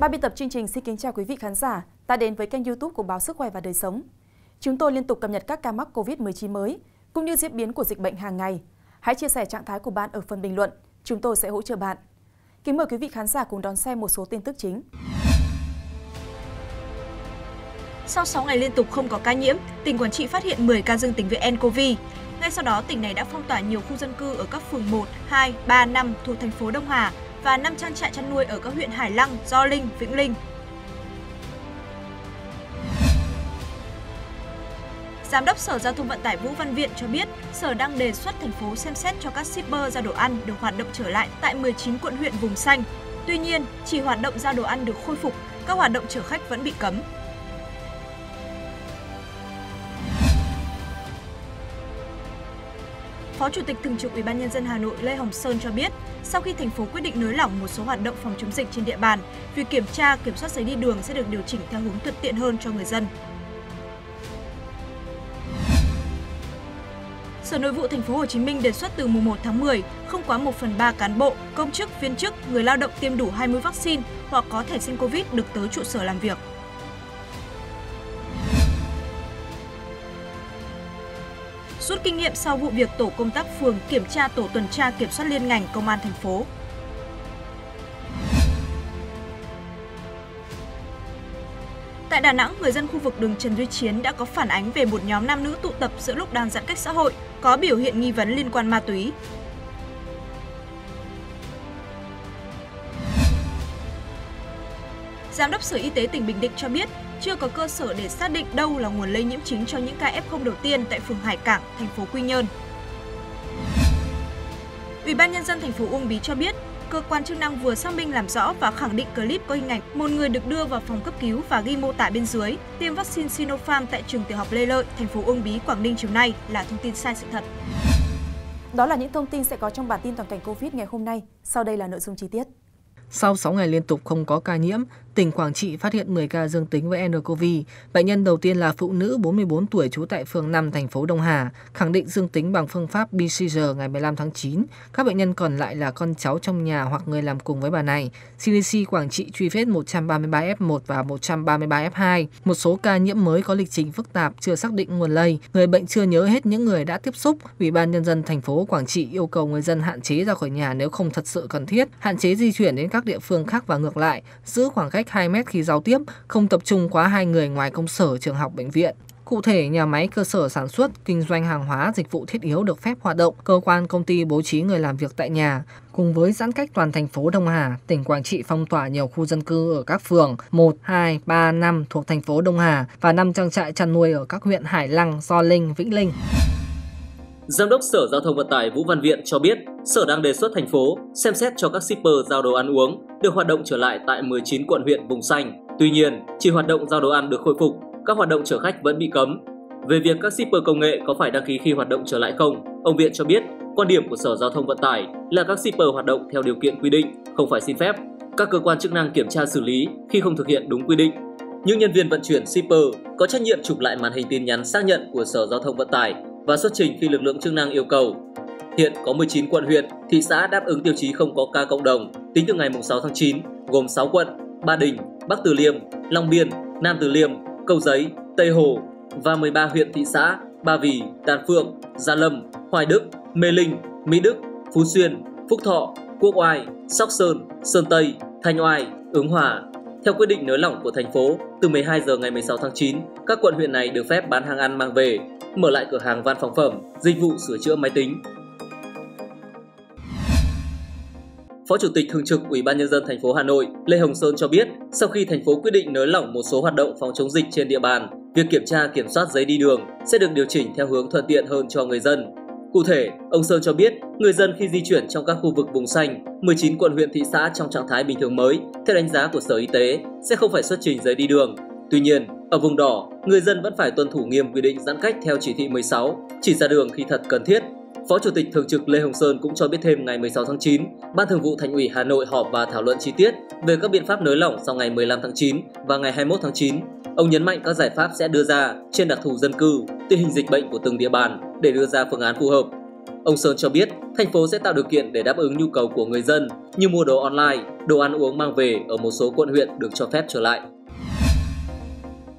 Ba biên tập chương trình xin kính chào quý vị khán giả đã đến với kênh youtube của Báo Sức Khỏe và Đời Sống. Chúng tôi liên tục cập nhật các ca mắc COVID-19 mới, cũng như diễn biến của dịch bệnh hàng ngày. Hãy chia sẻ trạng thái của bạn ở phần bình luận, chúng tôi sẽ hỗ trợ bạn. Kính mời quý vị khán giả cùng đón xem một số tin tức chính. Sau 6 ngày liên tục không có ca nhiễm, tỉnh Quảng Trị phát hiện 10 ca dương tính với nCoV. Ngay sau đó, tỉnh này đã phong tỏa nhiều khu dân cư ở các phường 1, 2, 3, 5 thuộc thành phố Đông Hà và 5 trang trại chăn nuôi ở các huyện Hải Lăng, Gio Linh, Vĩnh Linh. Giám đốc Sở Giao thông Vận tải Vũ Văn Viện cho biết, Sở đang đề xuất thành phố xem xét cho các shipper ra đồ ăn được hoạt động trở lại tại 19 quận huyện vùng xanh. Tuy nhiên, chỉ hoạt động ra đồ ăn được khôi phục, các hoạt động chở khách vẫn bị cấm. Phó Chủ tịch Thường trực Ủy ban nhân dân Hà Nội Lê Hồng Sơn cho biết, sau khi thành phố quyết định nới lỏng một số hoạt động phòng chống dịch trên địa bàn, việc kiểm tra, kiểm soát giấy đi đường sẽ được điều chỉnh theo hướng thuận tiện hơn cho người dân. Sở Nội vụ Thành phố Hồ Chí Minh đề xuất từ mùng 1 tháng 10, không quá 1 phần 3 cán bộ, công chức, viên chức, người lao động tiêm đủ 20 vaccine hoặc có thẻ sinh Covid được tới trụ sở làm việc. Rút kinh nghiệm sau vụ việc tổ công tác phường kiểm tra tổ tuần tra kiểm soát liên ngành công an thành phố. Tại Đà Nẵng, người dân khu vực đường Trần Duy Chiến đã có phản ánh về một nhóm nam nữ tụ tập giữa lúc đang giãn cách xã hội, có biểu hiện nghi vấn liên quan ma túy. Giám đốc Sở Y tế tỉnh Bình Định cho biết, chưa có cơ sở để xác định đâu là nguồn lây nhiễm chính cho những ca F0 đầu tiên tại phường Hải Cảng, thành phố Quy Nhơn. Ủy ban nhân dân thành phố Uông Bí cho biết, cơ quan chức năng vừa xác minh làm rõ và khẳng định clip có hình ảnh một người được đưa vào phòng cấp cứu và ghi mô tả bên dưới tiêm vaccine Sinopharm tại trường tiểu học Lê Lợi, thành phố Uông Bí, Quảng Ninh chiều nay là thông tin sai sự thật. Đó là những thông tin sẽ có trong bản tin toàn cảnh Covid ngày hôm nay. Sau đây là nội dung chi tiết. Sau 6 ngày liên tục không có ca nhiễm, tỉnh Quảng Trị phát hiện 10 ca dương tính với nCoV. Bệnh nhân đầu tiên là phụ nữ 44 tuổi trú tại phường 5 thành phố Đông Hà, khẳng định dương tính bằng phương pháp PCR ngày 15 tháng 9. Các bệnh nhân còn lại là con cháu trong nhà hoặc người làm cùng với bà này. CDC Quảng Trị truy vết 133 F1 và 133 F2. Một số ca nhiễm mới có lịch trình phức tạp chưa xác định nguồn lây. Người bệnh chưa nhớ hết những người đã tiếp xúc. Ủy ban nhân dân thành phố Quảng Trị yêu cầu người dân hạn chế ra khỏi nhà nếu không thật sự cần thiết, hạn chế di chuyển đến các địa phương khác và ngược lại, giữ khoảng cách 2 mét khi giao tiếp, không tập trung quá hai người ngoài công sở, trường học, bệnh viện. Cụ thể, nhà máy cơ sở sản xuất, kinh doanh hàng hóa, dịch vụ thiết yếu được phép hoạt động, cơ quan công ty bố trí người làm việc tại nhà. Cùng với giãn cách toàn thành phố Đông Hà, tỉnh Quảng Trị phong tỏa nhiều khu dân cư ở các phường 1, 2, 3, 5 thuộc thành phố Đông Hà và 5 trang trại chăn nuôi ở các huyện Hải Lăng, Do Linh, Vĩnh Linh. Giám đốc Sở Giao thông Vận tải Vũ Văn Viện cho biết, Sở đang đề xuất thành phố xem xét cho các shipper giao đồ ăn uống được hoạt động trở lại tại 19 quận huyện vùng xanh. Tuy nhiên, chỉ hoạt động giao đồ ăn được khôi phục, các hoạt động chở khách vẫn bị cấm. Về việc các shipper công nghệ có phải đăng ký khi hoạt động trở lại không, ông Viện cho biết, quan điểm của Sở Giao thông Vận tải là các shipper hoạt động theo điều kiện quy định, không phải xin phép. Các cơ quan chức năng kiểm tra xử lý khi không thực hiện đúng quy định. Những nhân viên vận chuyển shipper có trách nhiệm chụp lại màn hình tin nhắn xác nhận của Sở Giao thông Vận tải và xuất trình khi lực lượng chức năng yêu cầu. Hiện có 19 quận huyện, thị xã đáp ứng tiêu chí không có ca cộng đồng tính từ ngày 6 tháng 9, gồm 6 quận: Ba Đình, Bắc Từ Liêm, Long Biên, Nam Từ Liêm, Cầu Giấy, Tây Hồ và 13 huyện thị xã: Ba Vì, Đan Phượng, Gia Lâm, Hoài Đức, Mê Linh, Mỹ Đức, Phú Xuyên, Phúc Thọ, Quốc Oai, Sóc Sơn, Sơn Tây, Thanh Oai, Ứng Hòa. Theo quyết định nới lỏng của thành phố, từ 12 giờ ngày 16 tháng 9, các quận huyện này được phép bán hàng ăn mang về, mở lại cửa hàng văn phòng phẩm, dịch vụ sửa chữa máy tính. Phó Chủ tịch Thường trực Ủy ban nhân dân thành phố Hà Nội Lê Hồng Sơn cho biết, sau khi thành phố quyết định nới lỏng một số hoạt động phòng chống dịch trên địa bàn, việc kiểm tra kiểm soát giấy đi đường sẽ được điều chỉnh theo hướng thuận tiện hơn cho người dân. Cụ thể, ông Sơn cho biết, người dân khi di chuyển trong các khu vực vùng xanh, 19 quận huyện thị xã trong trạng thái bình thường mới, theo đánh giá của Sở Y tế, sẽ không phải xuất trình giấy đi đường. Tuy nhiên, ở vùng đỏ, người dân vẫn phải tuân thủ nghiêm quy định giãn cách theo chỉ thị 16, chỉ ra đường khi thật cần thiết. Phó Chủ tịch Thường trực Lê Hồng Sơn cũng cho biết thêm ngày 16 tháng 9, Ban Thường vụ Thành ủy Hà Nội họp và thảo luận chi tiết về các biện pháp nới lỏng sau ngày 15 tháng 9 và ngày 21 tháng 9. Ông nhấn mạnh các giải pháp sẽ đưa ra trên đặc thù dân cư, tình hình dịch bệnh của từng địa bàn để đưa ra phương án phù hợp. Ông Sơn cho biết, thành phố sẽ tạo điều kiện để đáp ứng nhu cầu của người dân như mua đồ online, đồ ăn uống mang về ở một số quận huyện được cho phép trở lại.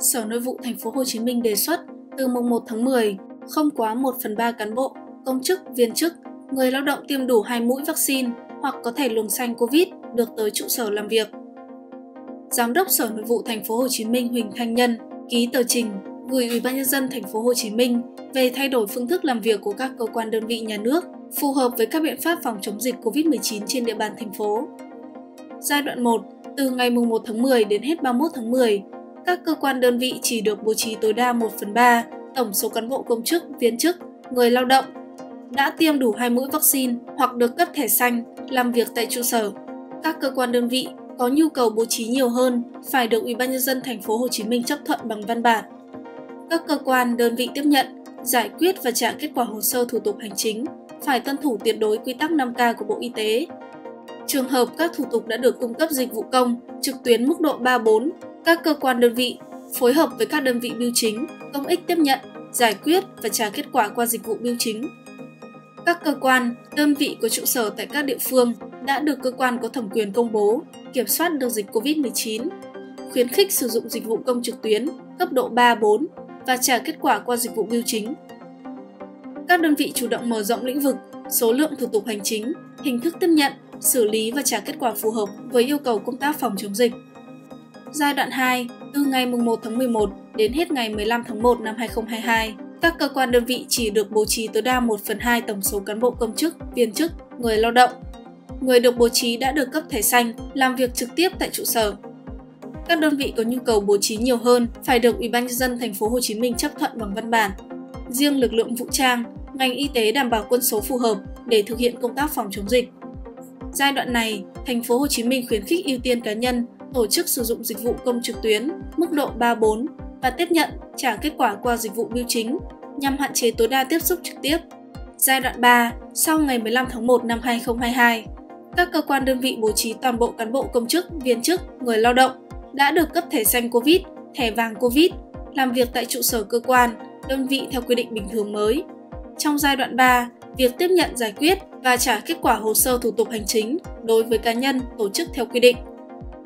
Sở Nội vụ thành phố Hồ Chí Minh đề xuất từ mùng 1 tháng 10, không quá 1 phần 3 cán bộ, công chức, viên chức, người lao động tiêm đủ 2 mũi vaccine hoặc có thẻ luồng xanh COVID được tới trụ sở làm việc. Giám đốc Sở Nội vụ thành phố Hồ Chí Minh Huỳnh Thanh Nhân ký tờ trình gửi Ủy ban nhân dân thành phố Hồ Chí Minh về thay đổi phương thức làm việc của các cơ quan đơn vị nhà nước phù hợp với các biện pháp phòng chống dịch COVID-19 trên địa bàn thành phố. Giai đoạn 1, từ ngày 1 tháng 10 đến hết 31 tháng 10, các cơ quan đơn vị chỉ được bố trí tối đa 1 phần 3 tổng số cán bộ công chức, viên chức, người lao động đã tiêm đủ hai mũi vaccine hoặc được cấp thẻ xanh làm việc tại trụ sở. Các cơ quan đơn vị có nhu cầu bố trí nhiều hơn phải được Ủy ban nhân dân thành phố Hồ Chí Minh chấp thuận bằng văn bản. Các cơ quan đơn vị tiếp nhận, giải quyết và trả kết quả hồ sơ thủ tục hành chính phải tuân thủ tuyệt đối quy tắc 5K của Bộ Y tế. Trường hợp các thủ tục đã được cung cấp dịch vụ công trực tuyến mức độ 3-4, các cơ quan đơn vị phối hợp với các đơn vị bưu chính, công ích tiếp nhận, giải quyết và trả kết quả qua dịch vụ bưu chính. Các cơ quan, đơn vị có trụ sở tại các địa phương đã được cơ quan có thẩm quyền công bố kiểm soát được dịch COVID-19, khuyến khích sử dụng dịch vụ công trực tuyến cấp độ 3-4 và trả kết quả qua dịch vụ bưu chính. Các đơn vị chủ động mở rộng lĩnh vực, số lượng thủ tục hành chính, hình thức tiếp nhận, xử lý và trả kết quả phù hợp với yêu cầu công tác phòng chống dịch. Giai đoạn 2, từ ngày 1 tháng 11 đến hết ngày 15 tháng 1 năm 2022, các cơ quan đơn vị chỉ được bố trí tối đa 1 phần 2 tổng số cán bộ công chức, viên chức, người lao động. Người được bố trí đã được cấp thẻ xanh, làm việc trực tiếp tại trụ sở. Các đơn vị có nhu cầu bố trí nhiều hơn phải được Ủy ban nhân dân thành phố Hồ Chí Minh chấp thuận bằng văn bản. Riêng lực lượng vũ trang, ngành y tế đảm bảo quân số phù hợp để thực hiện công tác phòng chống dịch. Giai đoạn này, thành phố Hồ Chí Minh khuyến khích ưu tiên cá nhân tổ chức sử dụng dịch vụ công trực tuyến mức độ 3-4 và tiếp nhận, trả kết quả qua dịch vụ bưu chính nhằm hạn chế tối đa tiếp xúc trực tiếp. Giai đoạn 3, sau ngày 15 tháng 1 năm 2022, các cơ quan đơn vị bố trí toàn bộ cán bộ công chức, viên chức, người lao động đã được cấp thẻ xanh COVID, thẻ vàng COVID, làm việc tại trụ sở cơ quan, đơn vị theo quy định bình thường mới. Trong giai đoạn 3, việc tiếp nhận giải quyết và trả kết quả hồ sơ thủ tục hành chính đối với cá nhân, tổ chức theo quy định.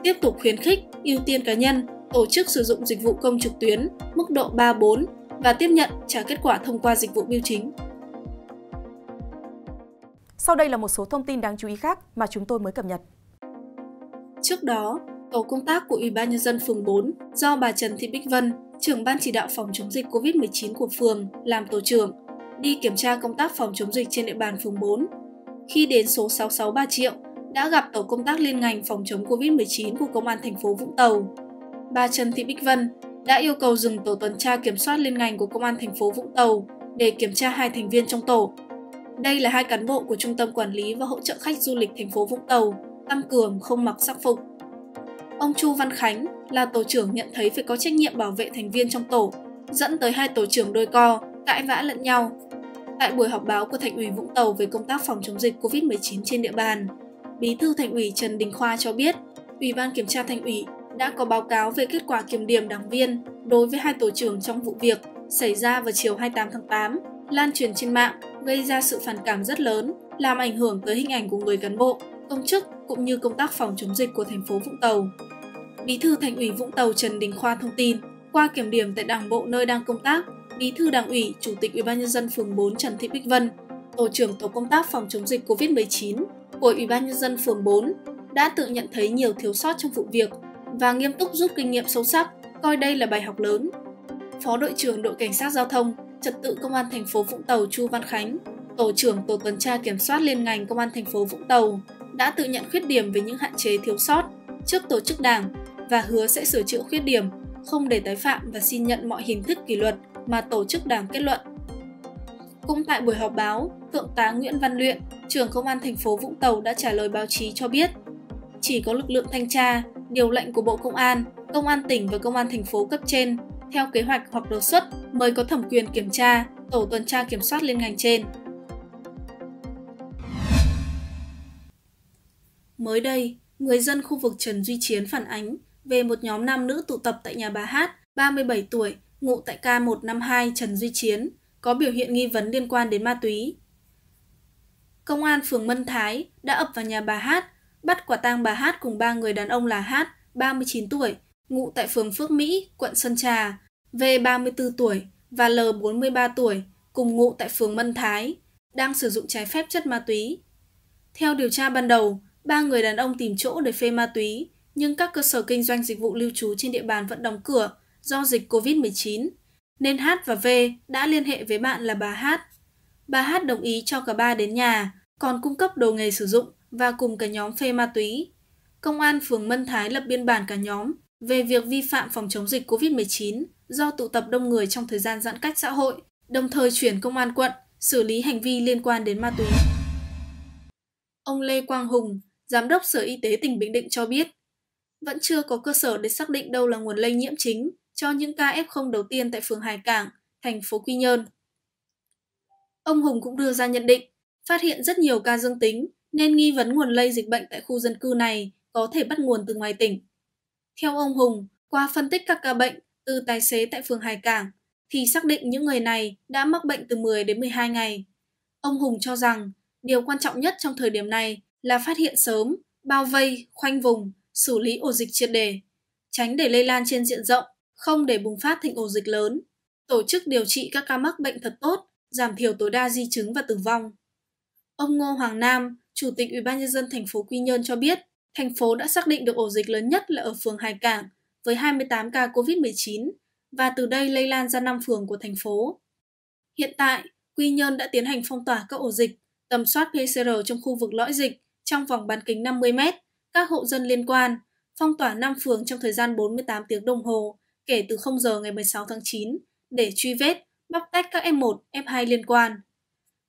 Tiếp tục khuyến khích, ưu tiên cá nhân, tổ chức sử dụng dịch vụ công trực tuyến mức độ 3-4 và tiếp nhận trả kết quả thông qua dịch vụ bưu chính. Sau đây là một số thông tin đáng chú ý khác mà chúng tôi mới cập nhật. Trước đó, tổ công tác của Ủy ban nhân dân phường 4 do bà Trần Thị Bích Vân, trưởng ban chỉ đạo phòng chống dịch COVID-19 của phường làm tổ trưởng, đi kiểm tra công tác phòng chống dịch trên địa bàn phường 4. Khi đến số 663 Triệu, đã gặp tổ công tác liên ngành phòng chống COVID-19 của Công an thành phố Vũng Tàu. Bà Trần Thị Bích Vân đã yêu cầu dừng tổ tuần tra kiểm soát liên ngành của Công an thành phố Vũng Tàu để kiểm tra hai thành viên trong tổ. Đây là hai cán bộ của Trung tâm Quản lý và Hỗ trợ khách du lịch thành phố Vũng Tàu, tăng cường không mặc sắc phục. Ông Chu Văn Khánh là tổ trưởng nhận thấy phải có trách nhiệm bảo vệ thành viên trong tổ, dẫn tới hai tổ trưởng đôi co, cãi vã lẫn nhau. Tại buổi họp báo của Thành ủy Vũng Tàu về công tác phòng chống dịch COVID-19 trên địa bàn, Bí thư Thành ủy Trần Đình Khoa cho biết, Ủy ban Kiểm tra Thành ủy đã có báo cáo về kết quả kiểm điểm đảng viên đối với hai tổ trưởng trong vụ việc xảy ra vào chiều 28 tháng 8, lan truyền trên mạng, gây ra sự phản cảm rất lớn, làm ảnh hưởng tới hình ảnh của người cán bộ, công chức cũng như công tác phòng chống dịch của thành phố Vũng Tàu. Bí thư Thành ủy Vũng Tàu Trần Đình Khoa thông tin, qua kiểm điểm tại đảng bộ nơi đang công tác, Bí thư Đảng ủy, Chủ tịch Ủy ban nhân dân phường 4 Trần Thị Bích Vân, tổ trưởng tổ công tác phòng chống dịch COVID-19 của Ủy ban nhân dân phường 4 đã tự nhận thấy nhiều thiếu sót trong vụ việc và nghiêm túc rút kinh nghiệm sâu sắc, coi đây là bài học lớn. Phó đội trưởng đội cảnh sát giao thông, trật tự công an thành phố Vũng Tàu Chu Văn Khánh, tổ trưởng tổ tuần tra kiểm soát liên ngành công an thành phố Vũng Tàu đã tự nhận khuyết điểm về những hạn chế thiếu sót trước tổ chức đảng và hứa sẽ sửa chữa khuyết điểm, không để tái phạm và xin nhận mọi hình thức kỷ luật mà tổ chức đảng kết luận. Cũng tại buổi họp báo, Thượng tá Nguyễn Văn Luyện, trưởng công an thành phố Vũng Tàu đã trả lời báo chí cho biết, chỉ có lực lượng thanh tra, điều lệnh của Bộ Công an, Công an tỉnh và Công an thành phố cấp trên theo kế hoạch hoặc đột xuất mới có thẩm quyền kiểm tra, tổ tuần tra kiểm soát liên ngành trên. Mới đây, người dân khu vực Trần Duy Chiến phản ánh về một nhóm nam nữ tụ tập tại nhà bà Hát, 37 tuổi, ngụ tại K152 Trần Duy Chiến, có biểu hiện nghi vấn liên quan đến ma túy công an phường Mân Thái đã ập vào nhà bà Hát, bắt quả tang bà Hát cùng ba người đàn ông là Hát, 39 tuổi, ngụ tại phường Phước Mỹ, quận Sơn Trà, V 34 tuổi và L 43 tuổi, cùng ngụ tại phường Mân Thái, đang sử dụng trái phép chất ma túy. Theo điều tra ban đầu, ba người đàn ông tìm chỗ để phê ma túy, nhưng các cơ sở kinh doanh dịch vụ lưu trú trên địa bàn vẫn đóng cửa do dịch COVID-19, nên H và V đã liên hệ với bạn là bà H. Bà hát đồng ý cho cả ba đến nhà, còn cung cấp đồ nghề sử dụng và cùng cả nhóm phê ma túy. Công an phường Mân Thái lập biên bản cả nhóm về việc vi phạm phòng chống dịch COVID-19 do tụ tập đông người trong thời gian giãn cách xã hội, đồng thời chuyển công an quận xử lý hành vi liên quan đến ma túy. Ông Lê Quang Hùng, Giám đốc Sở Y tế tỉnh Bình Định cho biết, vẫn chưa có cơ sở để xác định đâu là nguồn lây nhiễm chính cho những ca F0 đầu tiên tại phường Hải Cảng, thành phố Quy Nhơn. Ông Hùng cũng đưa ra nhận định, phát hiện rất nhiều ca dương tính nên nghi vấn nguồn lây dịch bệnh tại khu dân cư này có thể bắt nguồn từ ngoài tỉnh. Theo ông Hùng, qua phân tích các ca bệnh từ tài xế tại phường Hải Cảng, thì xác định những người này đã mắc bệnh từ 10 đến 12 ngày. Ông Hùng cho rằng điều quan trọng nhất trong thời điểm này là phát hiện sớm, bao vây, khoanh vùng, xử lý ổ dịch triệt đề, tránh để lây lan trên diện rộng, không để bùng phát thành ổ dịch lớn, tổ chức điều trị các ca mắc bệnh thật tốt, giảm thiểu tối đa di chứng và tử vong. Ông Ngô Hoàng Nam, Chủ tịch Ủy ban nhân dân thành phố Quy Nhơn cho biết, thành phố đã xác định được ổ dịch lớn nhất là ở phường Hải Cảng với 28 ca COVID-19 và từ đây lây lan ra 5 phường của thành phố. Hiện tại, Quy Nhơn đã tiến hành phong tỏa các ổ dịch, tầm soát PCR trong khu vực lõi dịch trong vòng bán kính 50 m, các hộ dân liên quan, phong tỏa 5 phường trong thời gian 48 tiếng đồng hồ kể từ 0 giờ ngày 16 tháng 9 để truy vết, bóc tách các F1, F2 liên quan.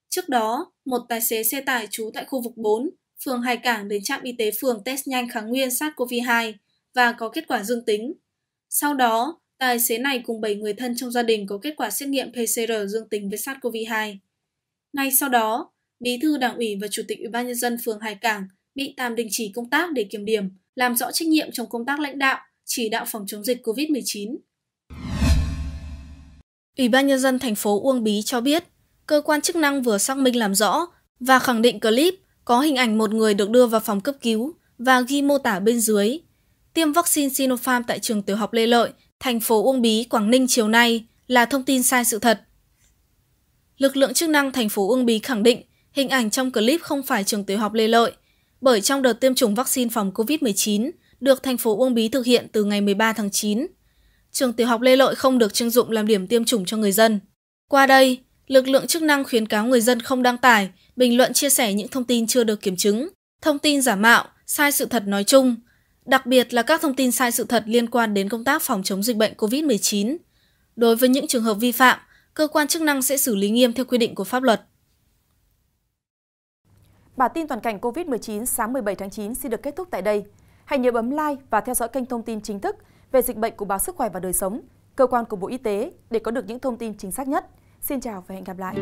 Trước đó, một tài xế xe tải trú tại khu vực 4, phường Hải Cảng đến trạm y tế phường test nhanh kháng nguyên SARS-CoV-2 và có kết quả dương tính. Sau đó, tài xế này cùng 7 người thân trong gia đình có kết quả xét nghiệm PCR dương tính với SARS-CoV-2. Ngay sau đó, Bí thư Đảng ủy và Chủ tịch Ủy ban nhân dân phường Hải Cảng bị tạm đình chỉ công tác để kiểm điểm, làm rõ trách nhiệm trong công tác lãnh đạo, chỉ đạo phòng chống dịch COVID-19. Ủy ban nhân dân thành phố Uông Bí cho biết, cơ quan chức năng vừa xác minh làm rõ và khẳng định clip có hình ảnh một người được đưa vào phòng cấp cứu và ghi mô tả bên dưới tiêm vaccine Sinopharm tại trường tiểu học Lê Lợi, thành phố Uông Bí, Quảng Ninh chiều nay là thông tin sai sự thật. Lực lượng chức năng thành phố Uông Bí khẳng định hình ảnh trong clip không phải trường tiểu học Lê Lợi, bởi trong đợt tiêm chủng vaccine phòng COVID-19 được thành phố Uông Bí thực hiện từ ngày 13 tháng 9. Trường tiểu học Lê Lợi không được trưng dụng làm điểm tiêm chủng cho người dân. Qua đây, lực lượng chức năng khuyến cáo người dân không đăng tải, bình luận chia sẻ những thông tin chưa được kiểm chứng, thông tin giả mạo, sai sự thật nói chung, đặc biệt là các thông tin sai sự thật liên quan đến công tác phòng chống dịch bệnh COVID-19. Đối với những trường hợp vi phạm, cơ quan chức năng sẽ xử lý nghiêm theo quy định của pháp luật. Bản tin toàn cảnh COVID-19 sáng 17 tháng 9 xin được kết thúc tại đây. Hãy nhớ bấm like và theo dõi kênh thông tin chính thức về dịch bệnh của báo Sức khỏe và đời sống, cơ quan của Bộ Y tế để có được những thông tin chính xác nhất. Xin chào và hẹn gặp lại.